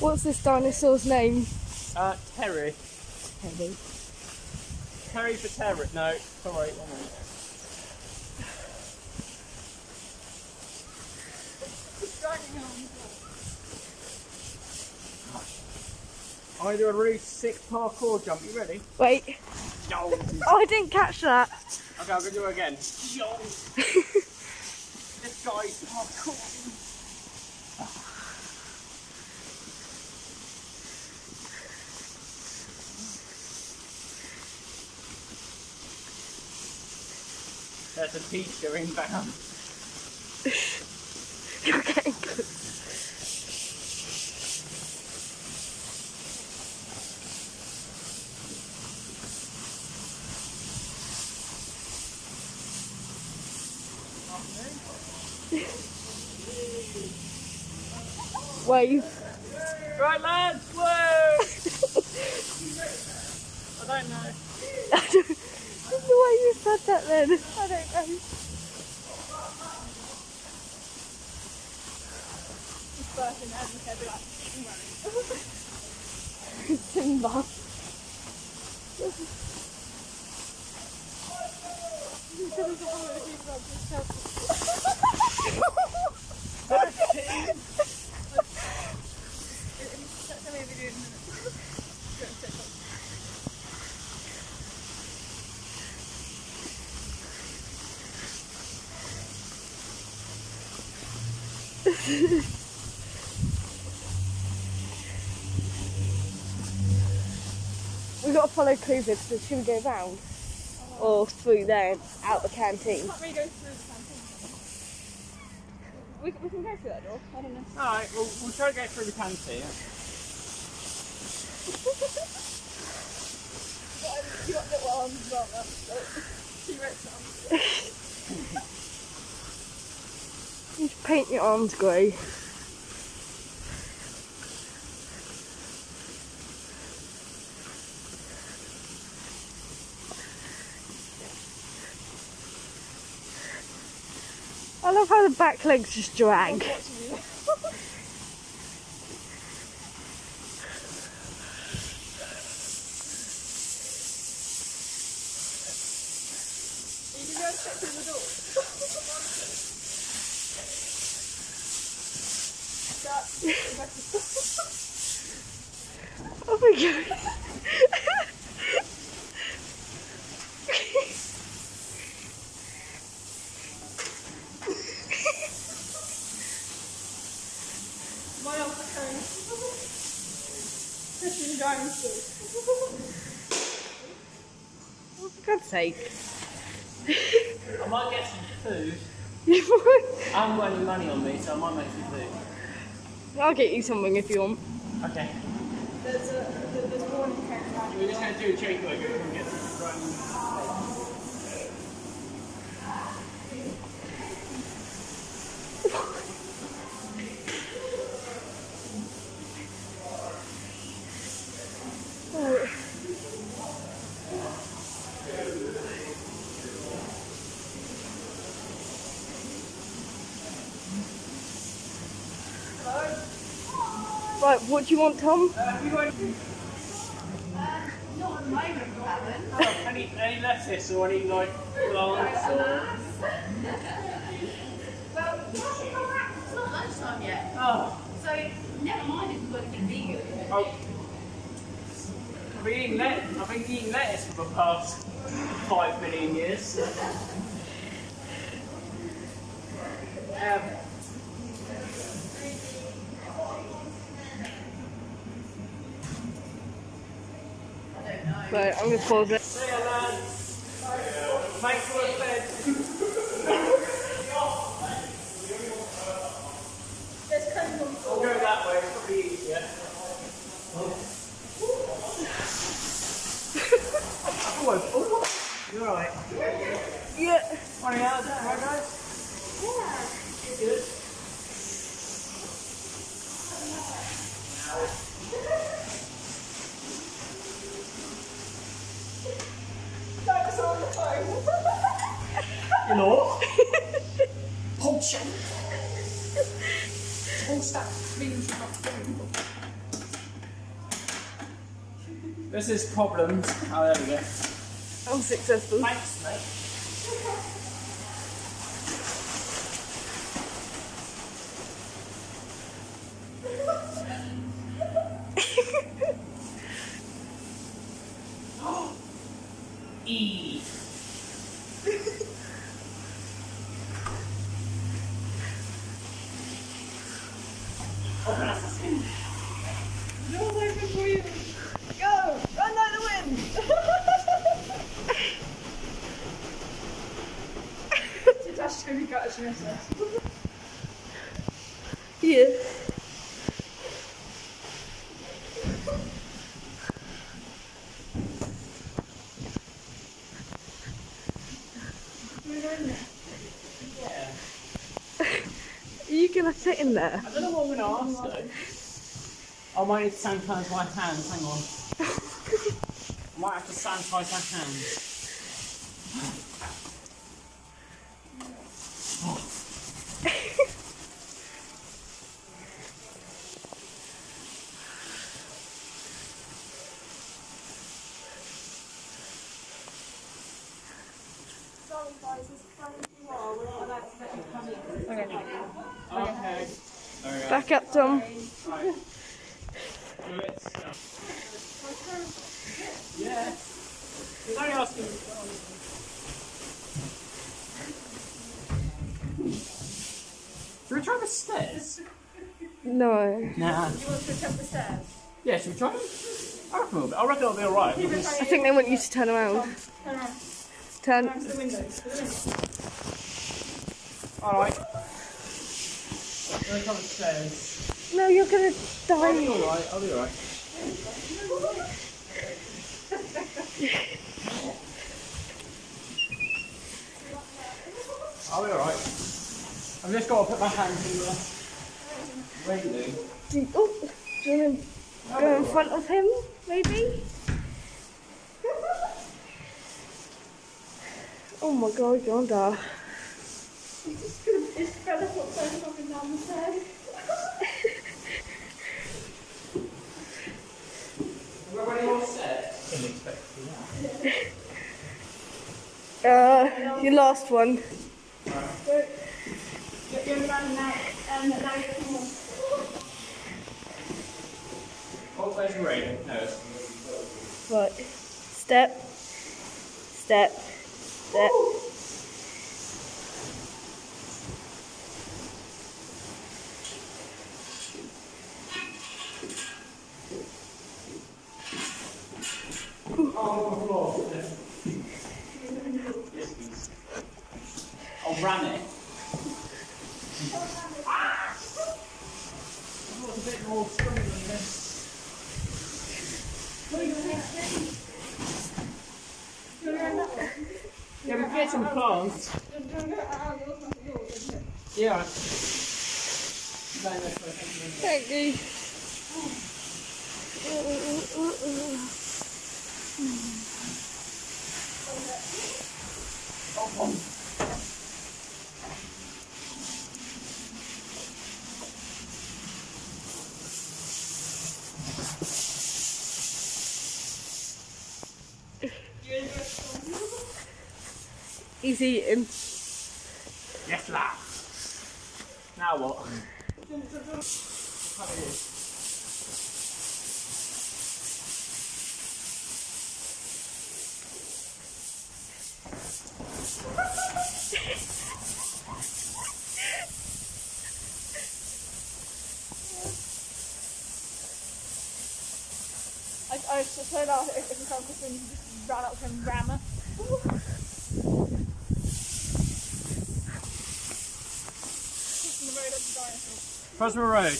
What's this dinosaur's name? Uh, Terry. Teddy. Terry for Terry. No, sorry. one minute. Do a really sick parkour jump. You ready? Wait. Yo. Oh, I didn't catch that. Okay, I'm gonna do it again. This guy's parkour. There's a teacher inbound. You're getting good. Wave. Right, lads, whoa! I don't know. I don't know why you said that then. I don't know. Simba. We've got to follow Cooper, so should we go round? Or through there, out the canteen? Can't really go through the canteen. We, we can go through that door. I don't know. Alright, we'll, we'll try to get through the canteen. Um, you got little arms as well. That's like T-Rex arms. You paint your arms grey. I love how the back legs just drag. You can go straight through the door. That- Oh my god. My arms are going. Especially in driving school. Oh, for God's sake. I might get some food. I haven't got any money on me, so I might make some food. I'll get you something if you want. Okay. There's a there's one character. We're just going to do a chain burger Right, what do you want, Tom? Any, any lettuce or any like plants or. Well, it's not lunchtime yet, Oh, so never mind if we've got to get vegan. oh. I've been eating lettuce. I've been eating lettuce for the past five million years. Um, Right, I'm gonna pause it. see ya, lads. Make sure it's fed. There's cones on the floor. I'll go that way. It's probably easier. oh, oh, you're right. Yeah. Running out of time, right, guys? Yeah. Good. Hallo? Punktchen. This is problems. Oh, there we go. I'm successful. Thanks, mate. Go! Run like the wind! Każe śmieszne? Yeah. Are you gonna sit in there? I don't know what I'm going to ask though. I might need to sanitize my hands. Hang on. I might have to sanitize my hands. Sorry guys, as fun as you are, we're not allowed to let you come in. Okay. There we go. Back up, Tom. Right. Do it. Yeah. He's only asking. Should we try the stairs? No. Nah. You want to attempt the stairs? Yeah, should we try them? I reckon it'll be, I reckon it'll be alright. Keep it I think they want you to turn around. Turn around. Turn. Turn to the window. Window. Alright. We're gonna try the stairs. No, you're gonna die. I'll be die. alright, I'll be alright. I'll be alright. I've just got to put my hands in the railing. Do oh, do you want to go in front of him, maybe? Oh my god, you're gonna die. It's fella foot first walking down the stairs. We're ready all set? Didn't expect Uh, your last one. You're, you're running now. Now you come on. Oh, there's the railing. No. Right. Step. Step. Step. I'll ram it. It was a bit more stringy than this. Yeah, we can get some plants. Yeah. right. Going this way, thank you. Thank you. He's eating. Yes, lad. Now what? I, I just heard out if if you can't quickly, you just ran up to him and ram her. Crossing the road up to dinosaurs. Crossman Road.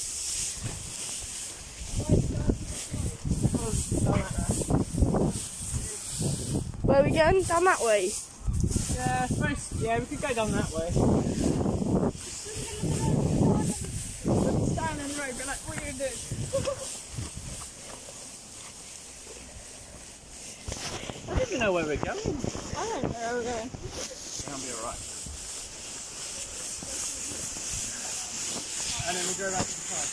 Where are we going? Down that way. Yeah, I suppose. Yeah, we could go down that way. Stand in the road, be like, what are you doing? I don't even know where we're going. I don't know where we're going. It'll be alright. And then we go back to the park.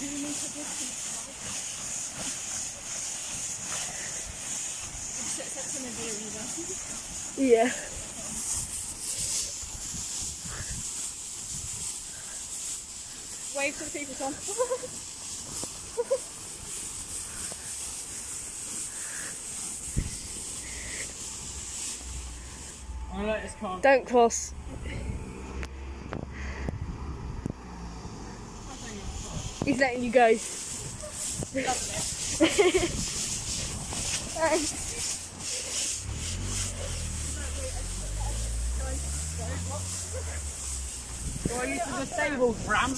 Do you need to get some Yeah. Wave to the people, Tom. I'm gonna let this car. Don't cross. He's letting you go. Thanks. Do I the disabled ramp?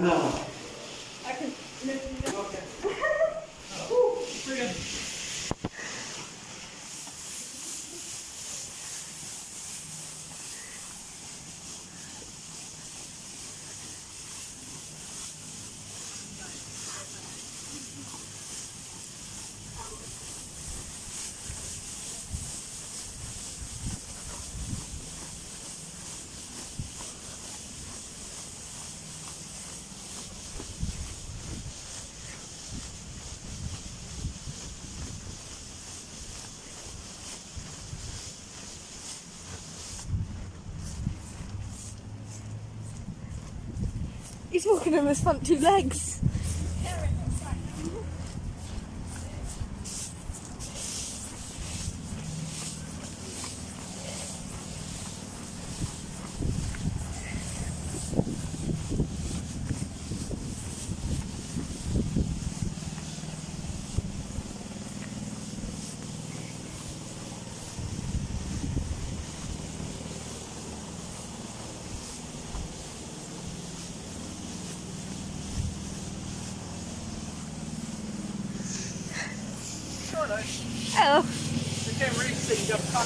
I He's walking on his front two legs. Oh, You can really see your country. Oh,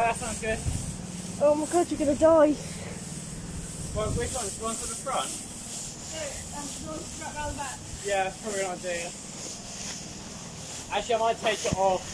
that sounds good. oh my god, you're gonna die. Well, which one? The one to the front? Yeah, probably an idea. Actually, I might take it off